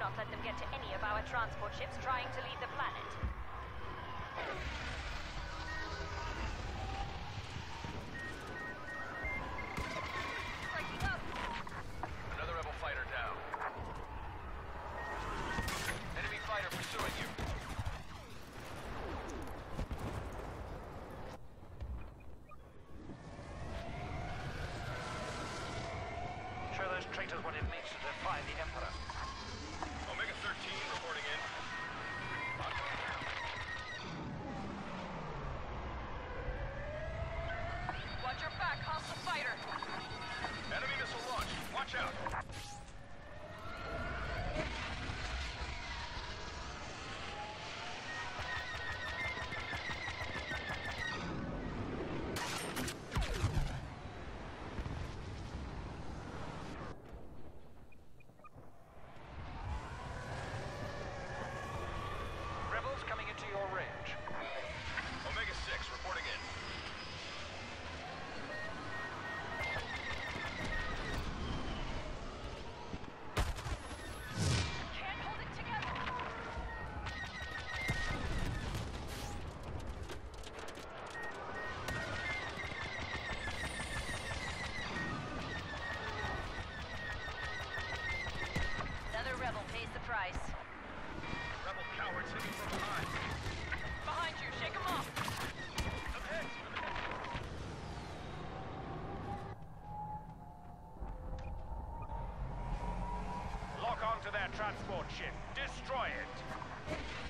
not let them get to any of our transport ships trying to leave the planet. Another rebel fighter down. Enemy fighter pursuing you. Show those traitors what it means to defy the Emperor. Rebel pays the price. Rebel cowards hitting from behind. Behind you, shake them off! Lock onto their transport ship. Destroy it.